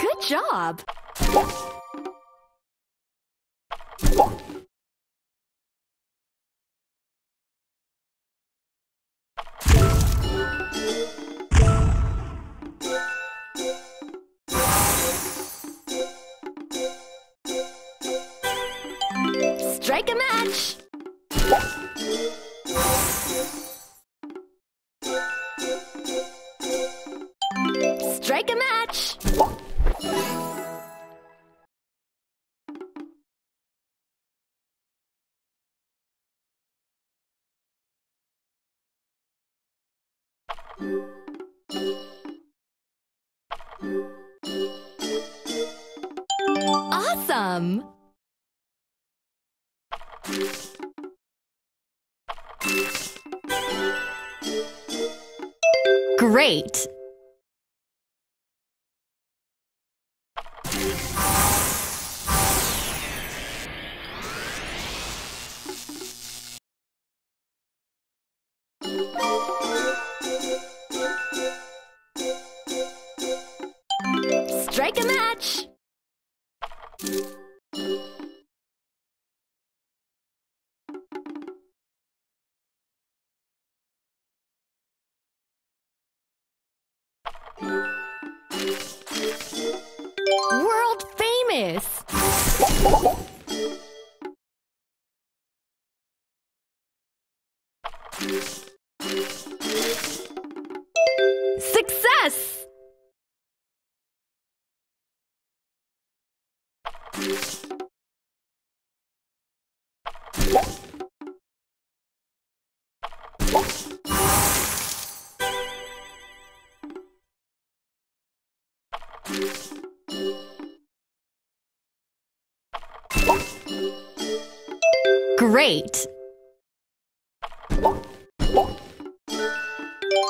Good job! Strike a match! Strike a match! Awesome! Great! Strike a match! Great!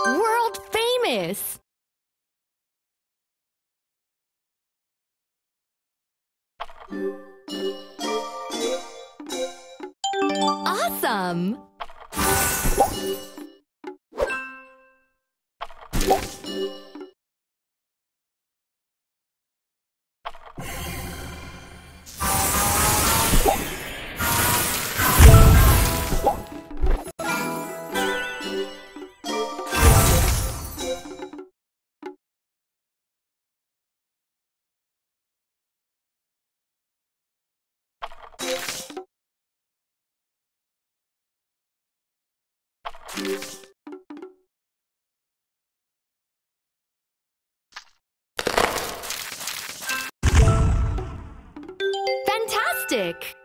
World famous! Awesome! Fantastic!